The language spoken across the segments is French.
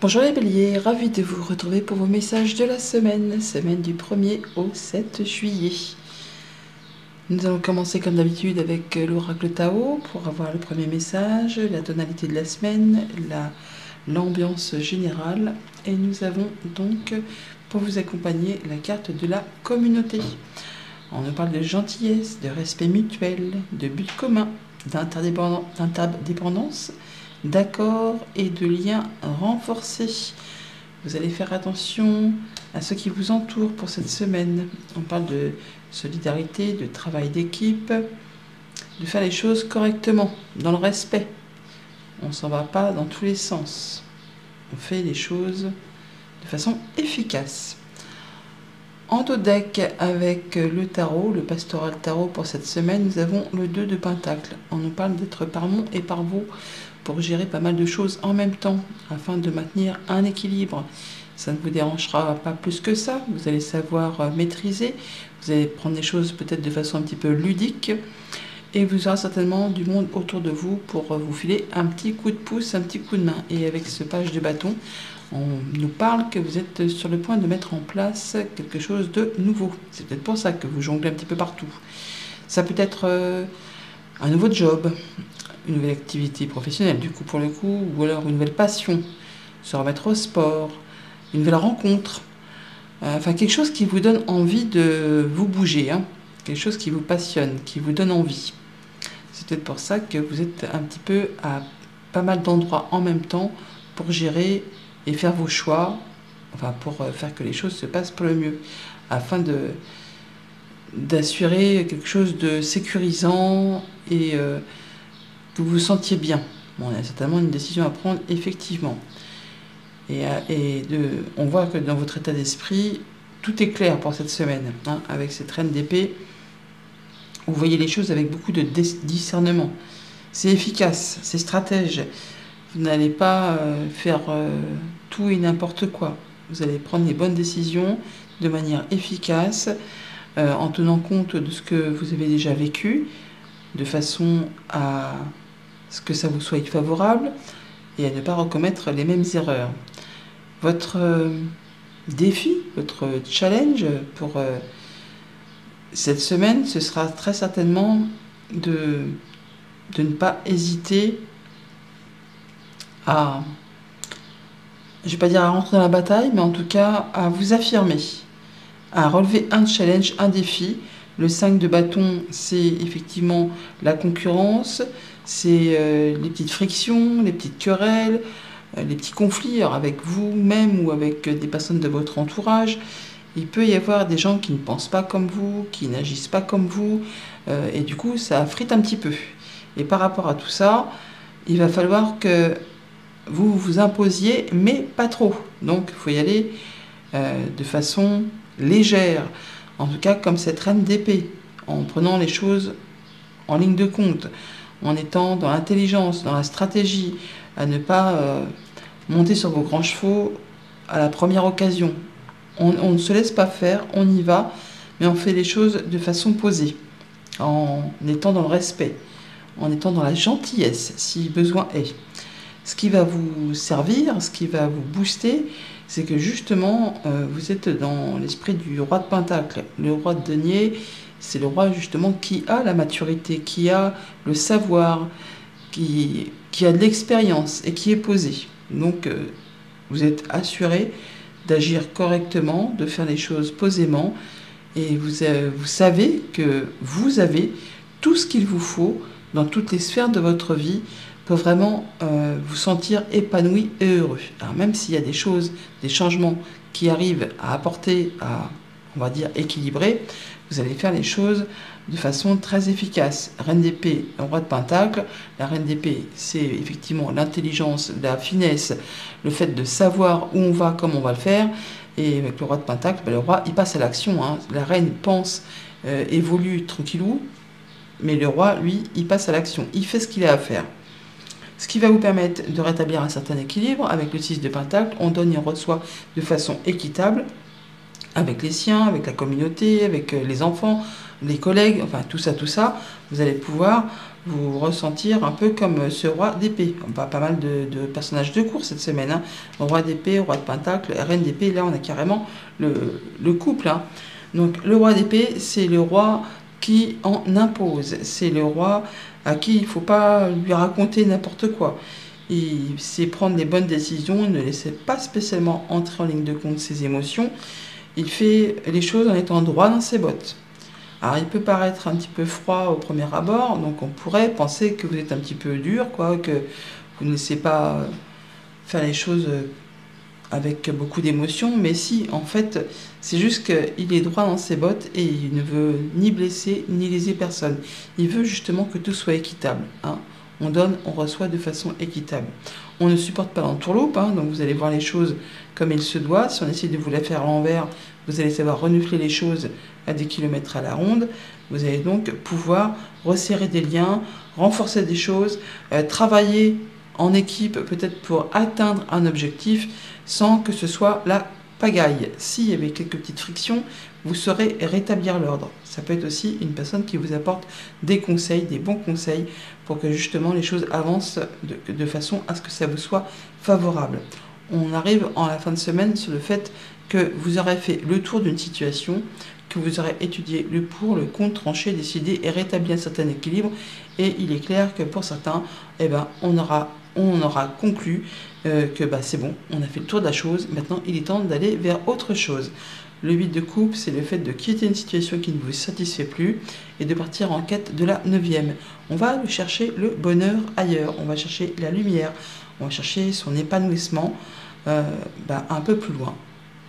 Bonjour les béliers, ravi de vous retrouver pour vos messages de la semaine, semaine du 1er au 7 juillet. Nous allons commencer comme d'habitude avec l'oracle Tao pour avoir le premier message, la tonalité de la semaine, l'ambiance générale. Et nous avons donc pour vous accompagner la carte de la communauté. On nous parle de gentillesse, de respect mutuel, de but commun, d'interdépendance d'accord et de liens renforcés. Vous allez faire attention à ceux qui vous entourent pour cette semaine. On parle de solidarité, de travail d'équipe, de faire les choses correctement, dans le respect. On ne s'en va pas dans tous les sens. On fait les choses de façon efficace. En deck avec le tarot, le pastoral tarot pour cette semaine, nous avons le 2 de pentacle. On nous parle d'être par mon et par vous pour gérer pas mal de choses en même temps afin de maintenir un équilibre. Ça ne vous dérangera pas plus que ça, vous allez savoir euh, maîtriser, vous allez prendre les choses peut-être de façon un petit peu ludique et vous aurez certainement du monde autour de vous pour euh, vous filer un petit coup de pouce, un petit coup de main. Et avec ce page de bâton, on nous parle que vous êtes sur le point de mettre en place quelque chose de nouveau. C'est peut-être pour ça que vous jonglez un petit peu partout. Ça peut être euh, un nouveau job, une nouvelle activité professionnelle, du coup, pour le coup, ou alors une nouvelle passion, se remettre au sport, une nouvelle rencontre, euh, enfin quelque chose qui vous donne envie de vous bouger, hein. quelque chose qui vous passionne, qui vous donne envie. C'est peut-être pour ça que vous êtes un petit peu à pas mal d'endroits en même temps pour gérer et faire vos choix, enfin pour euh, faire que les choses se passent pour le mieux, afin de d'assurer quelque chose de sécurisant et euh, vous vous sentiez bien. Y a certainement une décision à prendre, effectivement. Et, euh, et de, on voit que dans votre état d'esprit, tout est clair pour cette semaine, hein, avec cette reine d'épée. Vous voyez les choses avec beaucoup de discernement. C'est efficace, c'est stratège. Vous n'allez pas euh, faire euh, tout et n'importe quoi. Vous allez prendre les bonnes décisions de manière efficace, en tenant compte de ce que vous avez déjà vécu, de façon à ce que ça vous soit favorable et à ne pas recommettre les mêmes erreurs. Votre euh, défi, votre challenge pour euh, cette semaine, ce sera très certainement de, de ne pas hésiter à, je ne vais pas dire à rentrer dans la bataille, mais en tout cas à vous affirmer, à relever un challenge, un défi. Le 5 de bâton, c'est effectivement la concurrence, c'est euh, les petites frictions, les petites querelles, euh, les petits conflits avec vous-même ou avec des personnes de votre entourage. Il peut y avoir des gens qui ne pensent pas comme vous, qui n'agissent pas comme vous, euh, et du coup ça frite un petit peu. Et par rapport à tout ça, il va falloir que vous vous imposiez, mais pas trop. Donc il faut y aller de façon légère, en tout cas comme cette reine d'épée, en prenant les choses en ligne de compte en étant dans l'intelligence, dans la stratégie, à ne pas euh, monter sur vos grands chevaux à la première occasion. On, ne se laisse pas faire, on y va, mais on fait les choses de façon posée, en étant dans le respect, en étant dans la gentillesse, si besoin est. Ce qui va vous servir, ce qui va vous booster, c'est que justement, euh, vous êtes dans l'esprit du roi de Pentacle. Le roi de denier, c'est le roi justement qui a la maturité, qui a le savoir, qui, a de l'expérience et qui est posé. Donc euh, vous êtes assuré d'agir correctement, de faire les choses posément, et euh, vous savez que vous avez tout ce qu'il vous faut dans toutes les sphères de votre vie pour vraiment euh, vous sentir épanoui et heureux. Alors même s'il y a des choses, des changements qui arrivent à apporter, à, on va dire, équilibrer, vous allez faire les choses de façon très efficace. Reine d'épée, roi de pentacle. La reine d'épée, c'est effectivement l'intelligence, la finesse, le fait de savoir où on va, comment on va le faire. Et avec le roi de pentacle, ben, le roi, il passe à l'action. Hein. La reine pense, euh, évolue tranquillou, mais le roi, lui, il passe à l'action. Il fait ce qu'il a à faire. Ce qui va vous permettre de rétablir un certain équilibre. Avec le 6 de pentacle, on donne et on reçoit de façon équitable avec les siens, avec la communauté, avec euh, les enfants, les collègues, enfin tout ça, tout ça, vous allez pouvoir vous ressentir un peu comme ce roi d'épée. On voit pas mal de, personnages de cours cette semaine. Hein. Roi d'épée, roi de pentacle, reine d'épée. Là, on a carrément le, couple. Hein. Donc, le roi d'épée, c'est le roi qui en impose. C'est le roi à qui il ne faut pas lui raconter n'importe quoi. Il sait prendre les bonnes décisions, ne laisse pas spécialement entrer en ligne de compte ses émotions. Il fait les choses en étant droit dans ses bottes. Alors il peut paraître un petit peu froid au premier abord, donc on pourrait penser que vous êtes un petit peu dur, quoi, que vous ne laissez pas faire les choses avec beaucoup d'émotion, mais si, en fait, c'est juste qu'il est droit dans ses bottes et il ne veut ni blesser ni léser personne. Il veut justement que tout soit équitable. Hein. On donne, on reçoit de façon équitable. On ne supporte pas l'entourloupe, hein, donc vous allez voir les choses comme il se doit. Si on essaie de vous la faire à l'envers, vous allez savoir renifler les choses à des kilomètres à la ronde. Vous allez donc pouvoir resserrer des liens, renforcer des choses, euh, travailler en équipe peut-être pour atteindre un objectif sans que ce soit la pagaille. S'il y avait quelques petites frictions, vous saurez rétablir l'ordre. Ça peut être aussi une personne qui vous apporte des conseils, des bons conseils, pour que justement les choses avancent de, façon à ce que ça vous soit favorable. On arrive en la fin de semaine sur le fait que vous aurez fait le tour d'une situation, que vous aurez étudié le pour, le contre, tranché, décidé et rétabli un certain équilibre. Et il est clair que pour certains, eh ben, on, aura, on aura conclu euh, que bah, c'est bon, on a fait le tour de la chose, maintenant il est temps d'aller vers autre chose. Le 8 de coupe, c'est le fait de quitter une situation qui ne vous satisfait plus et de partir en quête de la neuvième. On va chercher le bonheur ailleurs, on va chercher la lumière, on va chercher son épanouissement euh, bah, un peu plus loin.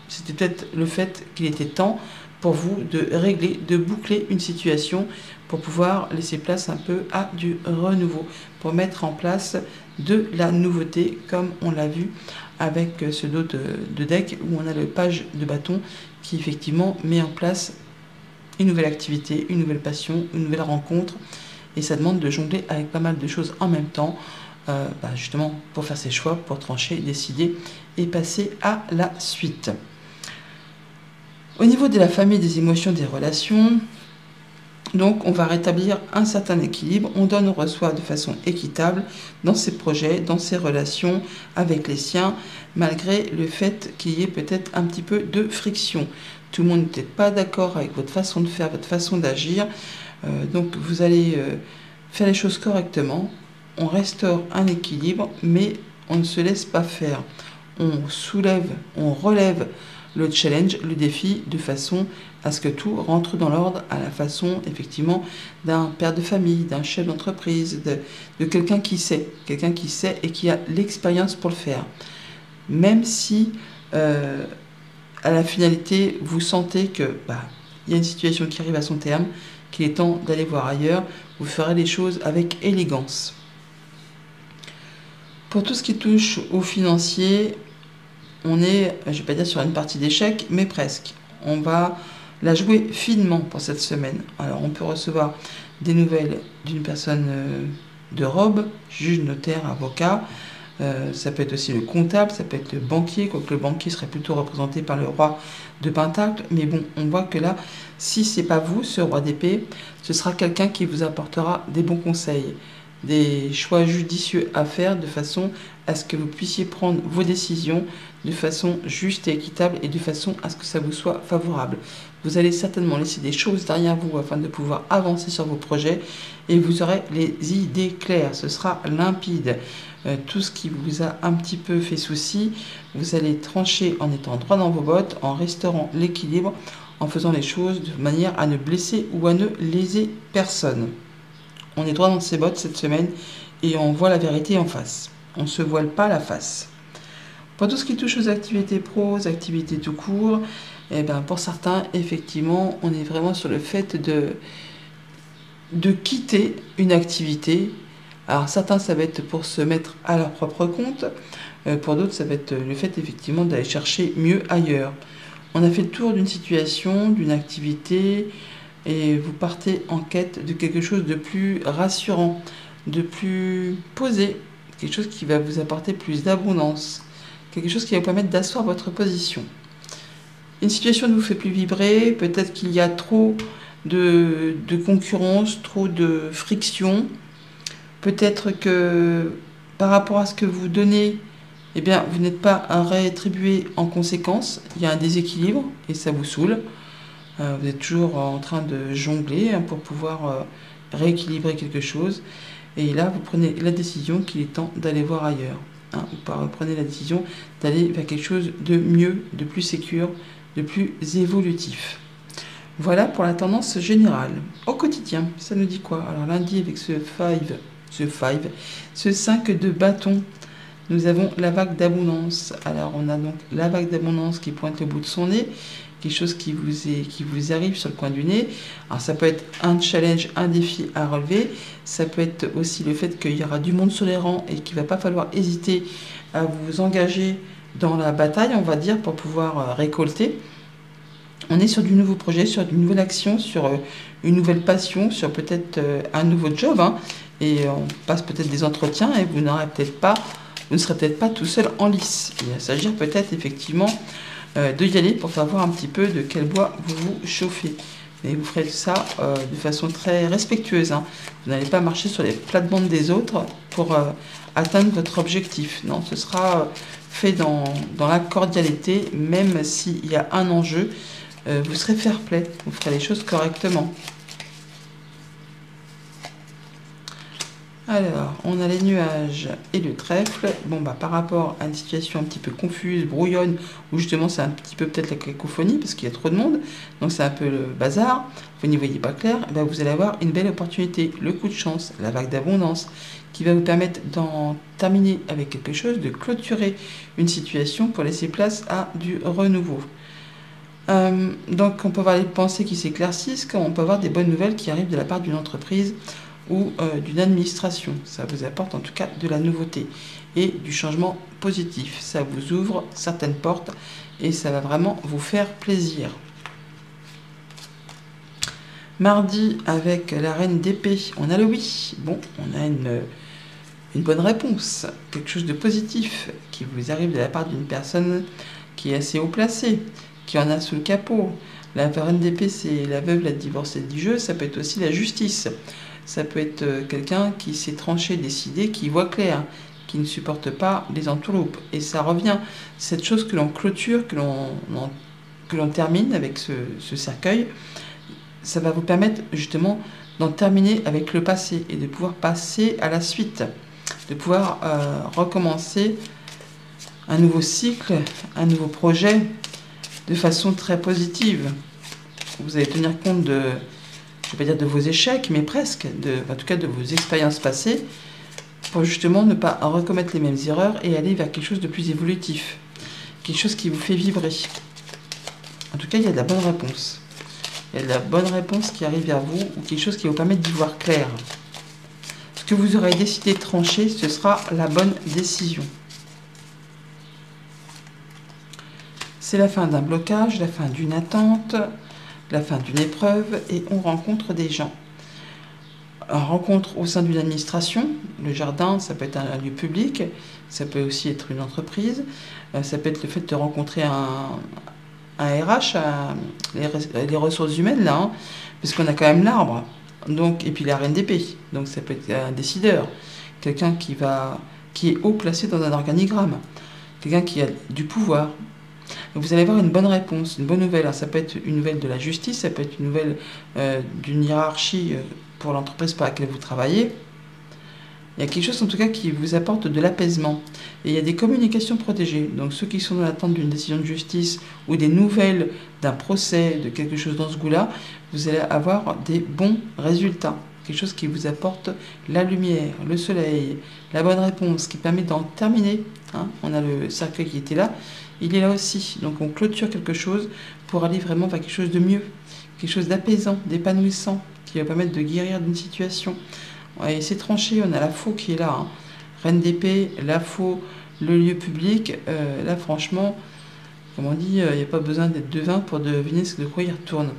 C'était peut-être le fait qu'il était temps pour vous de régler, de boucler une situation pour pouvoir laisser place un peu à du renouveau, pour mettre en place de la nouveauté, comme on l'a vu avec ce dos de, deck où on a le page de bâton qui effectivement met en place une nouvelle activité, une nouvelle passion, une nouvelle rencontre. Et ça demande de jongler avec pas mal de choses en même temps, euh, bah, justement pour faire ses choix, pour trancher, décider et passer à la suite. Au niveau de la famille, des émotions, des relations, donc on va rétablir un certain équilibre, on donne, on reçoit de façon équitable dans ses projets, dans ses relations avec les siens, malgré le fait qu'il y ait peut-être un petit peu de friction. Tout le monde n'est pas d'accord avec votre façon de faire, votre façon d'agir, euh, donc vous allez euh, faire les choses correctement, on restaure un équilibre, mais on ne se laisse pas faire. On soulève, on relève le challenge, le défi, de façon à ce que tout rentre dans l'ordre à la façon effectivement d'un père de famille, d'un chef d'entreprise, de, quelqu'un qui sait, quelqu'un qui sait et qui a l'expérience pour le faire. Même si euh, à la finalité vous sentez que bah, il y a une situation qui arrive à son terme, qu'il est temps d'aller voir ailleurs, vous ferez les choses avec élégance. Pour tout ce qui touche au financier, on est, je ne vais pas dire sur une partie d'échec, mais presque. On va la jouer finement pour cette semaine. Alors on peut recevoir des nouvelles d'une personne euh, de robe, juge, notaire, avocat. Euh, ça peut être aussi le comptable, ça peut être le banquier, quoique le banquier serait plutôt représenté par le roi de Pentacle. Mais bon, on voit que là, si c'est pas vous, ce roi d'épée, ce sera quelqu'un qui vous apportera des bons conseils, des choix judicieux à faire de façon à ce que vous puissiez prendre vos décisions de façon juste et équitable et de façon à ce que ça vous soit favorable. Vous allez certainement laisser des choses derrière vous afin de pouvoir avancer sur vos projets et vous aurez les idées claires. Ce sera limpide. Euh, tout ce qui vous a un petit peu fait souci, vous allez trancher en étant droit dans vos bottes, en restaurant l'équilibre, en faisant les choses de manière à ne blesser ou à ne léser personne. On est droit dans ses bottes cette semaine et on voit la vérité en face. On ne se voile pas la face. Pour tout ce qui touche aux activités pro, aux activités tout court, eh ben pour certains, effectivement, on est vraiment sur le fait de, quitter une activité. Alors certains, ça va être pour se mettre à leur propre compte. Euh, pour d'autres, ça va être le fait effectivement d'aller chercher mieux ailleurs. On a fait le tour d'une situation, d'une activité, et vous partez en quête de quelque chose de plus rassurant, de plus posé, quelque chose qui va vous apporter plus d'abondance, quelque chose qui va vous permettre d'asseoir votre position. Une situation ne vous fait plus vibrer, peut-être qu'il y a trop de, concurrence, trop de friction, Peut-être que par rapport à ce que vous donnez, eh bien, vous n'êtes pas rétribué en conséquence. Il y a un déséquilibre et ça vous saoule. Euh, vous êtes toujours en train de jongler hein, pour pouvoir euh, rééquilibrer quelque chose. Et là, vous prenez la décision qu'il est temps d'aller voir ailleurs. Hein. Vous prenez la décision d'aller vers quelque chose de mieux, de plus sécure, de plus évolutif. Voilà pour la tendance générale. Au quotidien, ça nous dit quoi? Alors lundi avec ce 5, ce 5, ce 5 de bâton, nous avons la vague d'abondance. Alors on a donc la vague d'abondance qui pointe le bout de son nez quelque chose qui vous, est, qui vous arrive sur le coin du nez. Alors ça peut être un challenge, un défi à relever. Ça peut être aussi le fait qu'il y aura du monde sur les rangs et qu'il ne va pas falloir hésiter à vous engager dans la bataille, on va dire, pour pouvoir euh, récolter. On est sur du nouveau projet, sur une nouvelle action, sur euh, une nouvelle passion, sur peut-être euh, un nouveau job. Hein. et on passe peut-être des entretiens et vous n'aurez peut-être pas, vous ne serez peut-être pas tout seul en lice. Il va s'agir peut-être effectivement de y aller pour savoir un petit peu de quel bois vous vous chauffez. Mais vous ferez ça euh, de façon très respectueuse. Hein. Vous n'allez pas marcher sur les plates-bandes des autres pour euh, atteindre votre objectif. Non, ce sera fait dans, dans, la cordialité, même s'il y a un enjeu. vous serez fair-play, vous ferez les choses correctement. Alors, on a les nuages et le trèfle. Bon, bah, par rapport à une situation un petit peu confuse, brouillonne, où justement c'est un petit peu peut-être la cacophonie, parce qu'il y a trop de monde, donc c'est un peu le bazar, vous n'y voyez pas clair, bah, vous allez avoir une belle opportunité, le coup de chance, la vague d'abondance, qui va vous permettre d'en terminer avec quelque chose, de clôturer une situation pour laisser place à du renouveau. Euh, donc on peut avoir les pensées qui s'éclaircissent, on peut avoir des bonnes nouvelles qui arrivent de la part d'une entreprise ou euh, d'une administration. Ça vous apporte en tout cas de la nouveauté et du changement positif. Ça vous ouvre certaines portes et ça va vraiment vous faire plaisir. Mardi, avec la reine d'épée, on a le oui. Bon, on a une, une bonne réponse, quelque chose de positif qui vous arrive de la part d'une personne qui est assez haut placée, qui en a sous le capot. La reine d'épée, c'est la veuve, la divorcée du jeu, ça peut être aussi la justice. Ça peut être euh, quelqu'un qui s'est tranché, décidé, qui voit clair, qui ne supporte pas les entourloupes. Et ça revient, cette chose que l'on clôture, que l'on termine avec ce, cercueil, ça va vous permettre justement d'en terminer avec le passé et de pouvoir passer à la suite, de pouvoir euh, recommencer un nouveau cycle, un nouveau projet de façon très positive. Vous allez tenir compte de, je ne vais pas dire de vos échecs, mais presque, en tout cas de vos expériences passées, pour justement ne pas recommettre les mêmes erreurs et aller vers quelque chose de plus évolutif, quelque chose qui vous fait vibrer. En tout cas, il y a de la bonne réponse. Il y a de la bonne réponse qui arrive vers vous ou quelque chose qui vous permet d'y voir clair. Ce que vous aurez décidé de trancher, ce sera la bonne décision. C'est la fin d'un blocage, la fin d'une attente, la fin d'une épreuve et on rencontre des gens. On rencontre au sein d'une administration, le jardin, ça peut être un lieu public, ça peut aussi être une entreprise, euh, ça peut être le fait de rencontrer un, RH, les, ressources humaines là, hein, puisqu'on a quand même l'arbre, donc et puis la d'épée, donc ça peut être un décideur, quelqu'un qui va qui est haut placé dans un organigramme, quelqu'un qui a du pouvoir, vous allez avoir une bonne réponse, une bonne nouvelle. ça peut être une nouvelle de la justice, ça peut être une nouvelle euh, d'une hiérarchie euh, pour l'entreprise pour laquelle vous travaillez. Il y a quelque chose en tout cas qui vous apporte de l'apaisement. Et il y a des communications protégées. Donc ceux qui sont dans l'attente d'une décision de justice ou des nouvelles d'un procès, de quelque chose dans ce goût-là, vous allez avoir des bons résultats. Quelque chose qui vous apporte la lumière, le soleil, la bonne réponse, qui permet d'en terminer. Hein. On a le cercueil qui était là il est là aussi. Donc on clôture quelque chose pour aller vraiment vers quelque chose de mieux, quelque chose d'apaisant, d'épanouissant, qui va permettre de guérir d'une situation. Et c'est tranché, on a la faux qui est là. Hein. Reine d'épée, la faux, le lieu public. Euh, là franchement, comme on dit, euh, il n'y a pas besoin d'être devin pour deviner ce de quoi il retourne.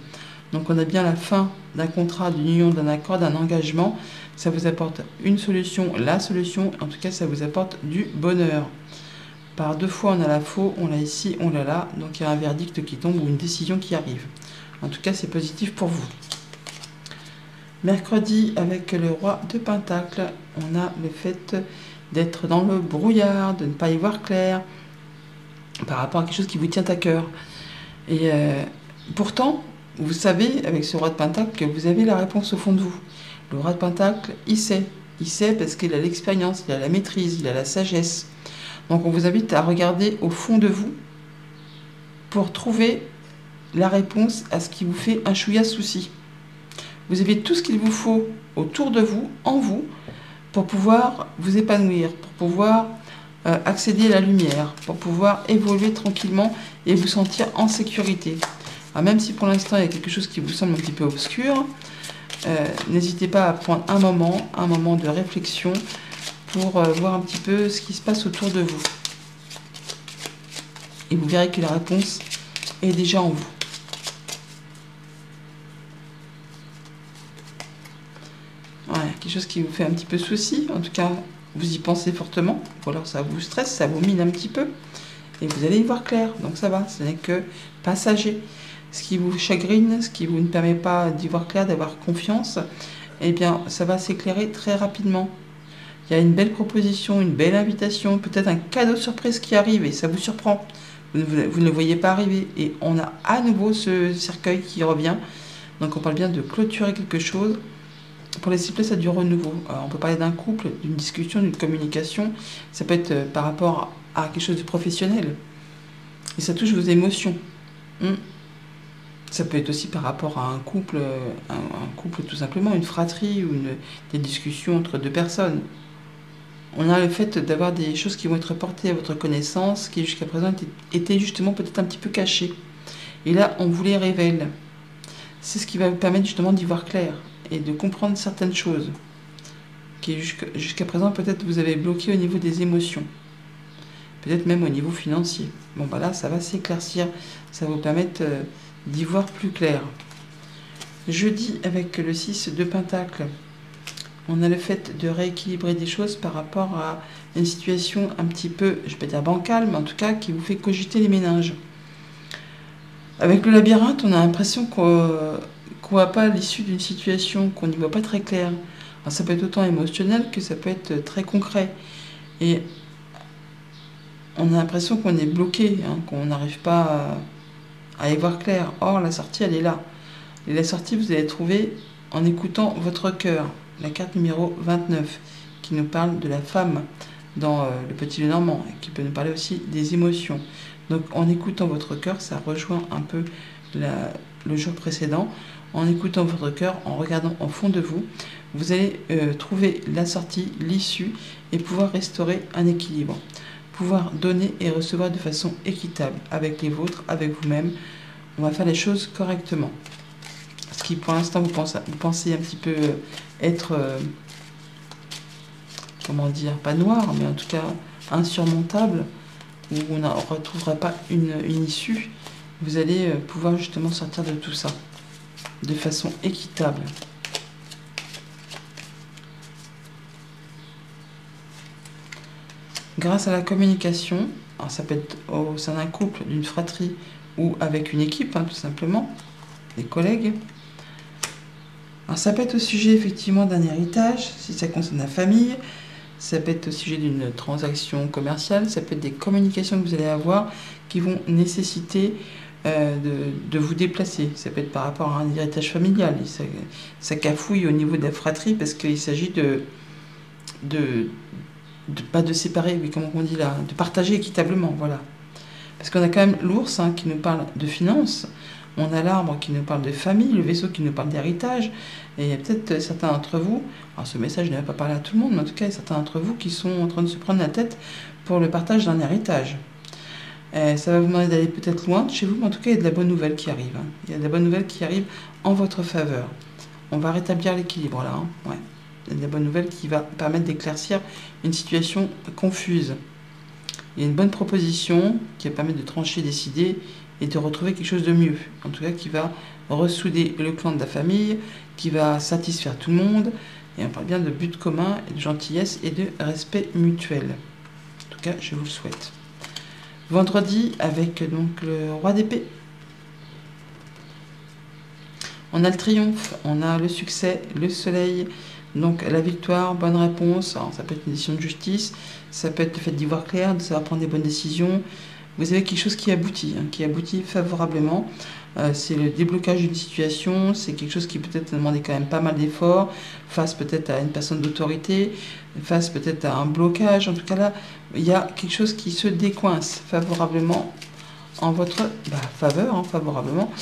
Donc on a bien la fin d'un contrat, d'une union, d'un accord, d'un engagement. Ça vous apporte une solution, la solution. En tout cas, ça vous apporte du bonheur. Par deux fois, on a la faux, on l'a ici, on l'a là. Donc il y a un verdict qui tombe ou une décision qui arrive. En tout cas, c'est positif pour vous. Mercredi, avec le roi de Pentacle, on a le fait d'être dans le brouillard, de ne pas y voir clair par rapport à quelque chose qui vous tient à cœur. Et euh, pourtant, vous savez, avec ce roi de Pentacle, que vous avez la réponse au fond de vous. Le roi de Pentacle, il sait. Il sait parce qu'il a l'expérience, il a la maîtrise, il a la sagesse. Donc on vous invite à regarder au fond de vous pour trouver la réponse à ce qui vous fait un chouïa souci. Vous avez tout ce qu'il vous faut autour de vous, en vous, pour pouvoir vous épanouir, pour pouvoir euh, accéder à la lumière, pour pouvoir évoluer tranquillement et vous sentir en sécurité. même si pour l'instant il y a quelque chose qui vous semble un petit peu obscur, euh, n'hésitez pas à prendre un moment, un moment de réflexion pour euh, voir un petit peu ce qui se passe autour de vous. Et vous verrez que la réponse est déjà en vous. quelque chose qui vous fait un petit peu souci, en tout cas, vous y pensez fortement, ou alors ça vous stresse, ça vous mine un petit peu, et vous allez y voir clair, donc ça va, ce n'est que passager. Ce qui vous chagrine, ce qui vous ne permet pas d'y voir clair, d'avoir confiance, eh bien, ça va s'éclairer très rapidement. Il y a une belle proposition, une belle invitation, peut-être un cadeau surprise qui arrive et ça vous surprend. Vous ne, le voyez pas arriver. Et on a à nouveau ce cercueil qui revient. Donc on parle bien de clôturer quelque chose pour les cibles, ça du renouveau. Euh, on peut parler d'un couple, d'une discussion, d'une communication. Ça peut être euh, par rapport à quelque chose de professionnel. Et ça touche vos émotions. Hmm. Ça peut être aussi par rapport à un couple, euh, un, couple tout simplement, une fratrie ou une, des discussions entre deux personnes. On a le fait d'avoir des choses qui vont être portées à votre connaissance, qui jusqu'à présent étaient justement peut-être un petit peu cachées. Et là, on vous les révèle. C'est ce qui va vous permettre justement d'y voir clair et de comprendre certaines choses qui jusqu'à présent peut-être vous avez bloqué au niveau des émotions, peut-être même au niveau financier. Bon bah là ça va s'éclaircir, ça va vous permettre euh, d'y voir plus clair. Jeudi avec le 6 de Pentacle, on a le fait de rééquilibrer des choses par rapport à une situation un petit peu, je vais dire bancale, mais en tout cas qui vous fait cogiter les méninges. Avec le labyrinthe, on a l'impression qu'on qu'on voit pas l'issue d'une situation, qu'on n'y voit pas très clair. ça peut être autant émotionnel que ça peut être très concret. Et on a l'impression qu'on est bloqué, hein, qu'on n'arrive pas à, y voir clair. Or, la sortie, elle est là. Et la sortie, vous allez trouver en écoutant votre cœur, la carte numéro 29, qui nous parle de la femme dans euh, le petit Lenormand, et qui peut nous parler aussi des émotions. Donc, en écoutant votre cœur, ça rejoint un peu le jour précédent en écoutant votre cœur, en regardant au fond de vous, vous allez euh, trouver la sortie, l'issue et pouvoir restaurer un équilibre. Pouvoir donner et recevoir de façon équitable avec les vôtres, avec vous-même. On va faire les choses correctement. Qui pour l'instant vous, pensez, un petit peu euh, être, euh, comment dire, pas noir, mais en tout cas insurmontable, où on ne retrouvera pas une issue, vous allez pouvoir justement sortir de tout ça de façon équitable. Grâce à la communication, alors ça peut être au sein d'un couple, d'une fratrie ou avec une équipe, hein, tout simplement, des collègues. Ça peut être au sujet effectivement d'un héritage, si ça concerne la famille, ça peut être au sujet d'une transaction commerciale, ça peut être des communications que vous allez avoir qui vont nécessiter euh, de, vous déplacer. Ça peut être par rapport à un héritage familial. Ça, cafouille au niveau de la fratrie parce qu'il s'agit de, pas de séparer, oui, comment on dit là, de partager équitablement, voilà. Parce qu'on a quand même l'ours hein, qui nous parle de finances, on a l'arbre qui nous parle de famille, le vaisseau qui nous parle d'héritage, et il y a peut-être certains d'entre vous, alors ce message ne va pas parler à tout le monde, mais en tout cas, il y a certains d'entre vous qui sont en train de se prendre la tête pour le partage d'un héritage. Euh, ça va vous demander d'aller peut-être loin de chez vous, mais en tout cas, il y a de la bonne nouvelle qui arrive. Hein. Il y a de la bonne nouvelle qui arrive en votre faveur. On va rétablir l'équilibre là. Hein. Il y a de la bonne nouvelle qui va permettre d'éclaircir une situation confuse. Il y a une bonne proposition qui va permettre de trancher, décider et de retrouver quelque chose de mieux. En tout cas, qui va ressouder le clan de la famille, qui va satisfaire tout le monde. Et on parle bien de but commun, de gentillesse et de respect mutuel. En tout cas, je vous le souhaite. Vendredi avec donc le roi d'épée. On a le triomphe, on a le succès, le soleil, donc la victoire, bonne réponse. ça peut être une décision de justice, ça peut être le fait d'y voir clair, de savoir prendre des bonnes décisions. Vous avez quelque chose qui aboutit, hein, qui aboutit favorablement. Euh, c'est le déblocage d'une situation, c'est quelque chose qui peut-être demandé quand même pas mal d'efforts, face peut-être à une personne d'autorité, face peut-être à un blocage. En tout cas là, il y a quelque chose qui se décoince favorablement en votre bah, faveur, hein, favorablement.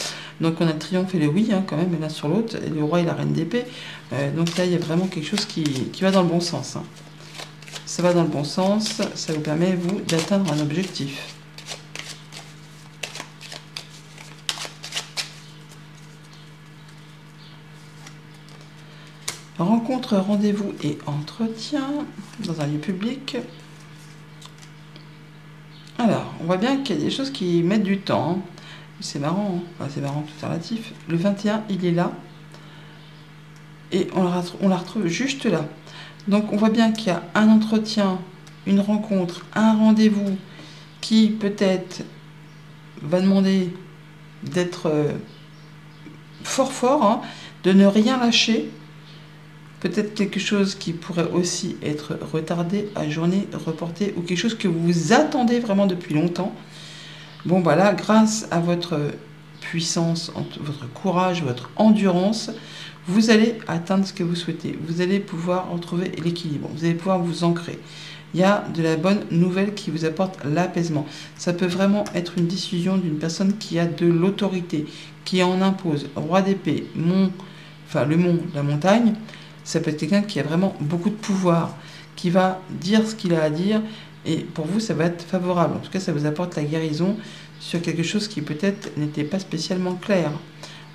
Donc on a le triomphe et le oui hein, quand même l'un sur l'autre, le roi et la reine d'épée. Euh, donc là il y a vraiment quelque chose qui, qui va dans le bon sens. Ça va dans le bon sens, ça vous permet vous d'atteindre un objectif. Rencontre, rendez-vous et entretien dans un lieu public. Alors, on voit bien qu'il y a des choses qui mettent du temps. C'est marrant, hein. c'est marrant, tout relatif. Le 21, il est là. Et on la, on la retrouve juste là. Donc, on voit bien qu'il y a un entretien, une rencontre, un rendez-vous qui peut-être va demander d'être euh, fort fort, hein, de ne rien lâcher, peut-être quelque chose qui pourrait aussi être retardé, ajourné, reporté, ou quelque chose que vous attendez vraiment depuis longtemps. Bon voilà, grâce à votre puissance, votre courage, votre endurance, vous allez atteindre ce que vous souhaitez. Vous allez pouvoir retrouver l'équilibre. Vous allez pouvoir vous ancrer. Il y a de la bonne nouvelle qui vous apporte l'apaisement. Ça peut vraiment être une décision d'une personne qui a de l'autorité, qui en impose. Roi d'épée, mont, enfin le mont, la montagne, ça peut être quelqu'un qui a vraiment beaucoup de pouvoir, qui va dire ce qu'il a à dire, et pour vous, ça va être favorable. En tout cas, ça vous apporte la guérison sur quelque chose qui peut-être n'était pas spécialement clair.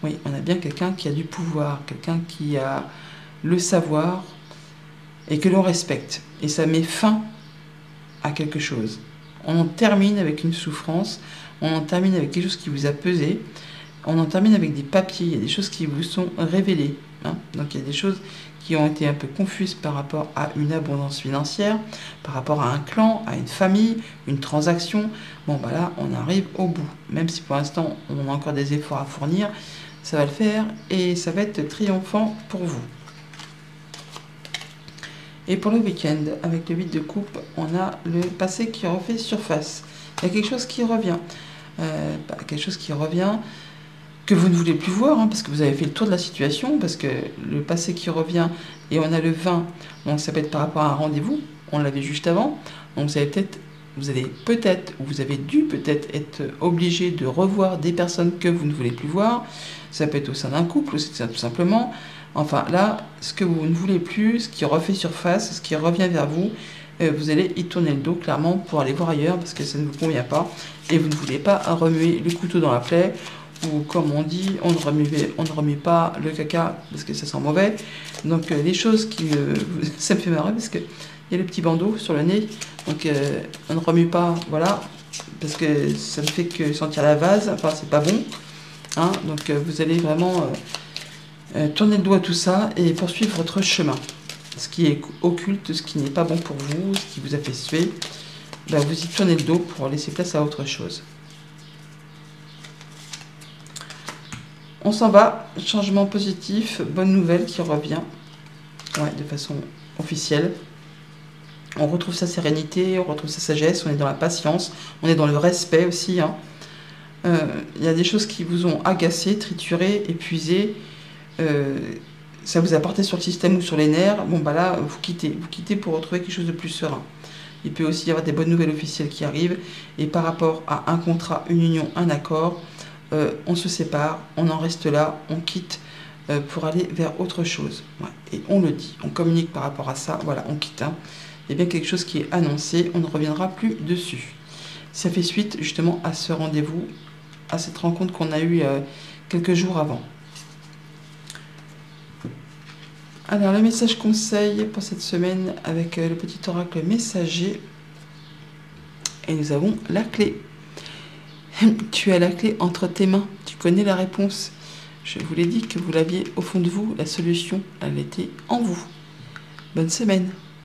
Oui, on a bien quelqu'un qui a du pouvoir, quelqu'un qui a le savoir et que l'on respecte. Et ça met fin à quelque chose. On en termine avec une souffrance, on en termine avec quelque chose qui vous a pesé, on en termine avec des papiers, il y a des choses qui vous sont révélées. Hein. Donc il y a des choses qui ont été un peu confuses par rapport à une abondance financière, par rapport à un clan, à une famille, une transaction. Bon, bah là, on arrive au bout. Même si pour l'instant, on a encore des efforts à fournir, ça va le faire et ça va être triomphant pour vous. Et pour le week-end, avec le 8 de coupe, on a le passé qui refait surface. Il y a quelque chose qui revient. Euh, bah, quelque chose qui revient que vous ne voulez plus voir, hein, parce que vous avez fait le tour de la situation, parce que le passé qui revient, et on a le 20, donc ça peut être par rapport à un rendez-vous, on l'avait juste avant, donc vous avez peut-être, vous allez peut-être, ou vous avez dû peut-être être obligé de revoir des personnes que vous ne voulez plus voir, ça peut être au sein d'un couple, ou c'est tout simplement, enfin là, ce que vous ne voulez plus, ce qui refait surface, ce qui revient vers vous, euh, vous allez y tourner le dos clairement pour aller voir ailleurs parce que ça ne vous convient pas et vous ne voulez pas remuer le couteau dans la plaie comme on dit, on ne remue pas le caca parce que ça sent mauvais. Donc euh, les choses qui... Euh, ça me fait marrer parce qu'il y a le petit bandeau sur le nez. Donc euh, on ne remue pas, voilà, parce que ça ne fait que sentir la vase. Enfin, c'est pas bon. Hein. donc vous allez vraiment tourner le doigt à tout ça et poursuivre votre chemin. Ce qui est occulte, ce qui n'est pas bon pour vous, ce qui vous a fait suer, ben, vous y tournez le dos pour laisser place à autre chose. On s'en va, changement positif, bonne nouvelle qui revient ouais, de façon officielle. On retrouve sa sérénité, on retrouve sa sagesse, on est dans la patience, on est dans le respect aussi. Hein. Euh, il y a des choses qui vous ont agacé, trituré, épuisé. Euh, ça vous a porté sur le système ou sur les nerfs. Bon, bah là, vous quittez. Vous quittez pour retrouver quelque chose de plus serein. Il peut aussi y avoir des bonnes nouvelles officielles qui arrivent. Et par rapport à un contrat, une union, un accord, euh, on se sépare, on en reste là, on quitte euh, pour aller vers autre chose. Et on le dit, on communique par rapport à ça, voilà, on quitte. Hein. Y a bien quelque chose qui est annoncé, on ne reviendra plus dessus. Ça fait suite justement à ce rendez-vous, à cette rencontre qu'on a eue euh, quelques jours avant. Alors, le message conseil pour cette semaine avec le petit oracle messager. Et nous avons la clé. Tu as la clé entre tes mains, tu connais la réponse. Je vous l'ai dit que vous l'aviez au fond de vous, la solution, elle était en vous. Bonne semaine.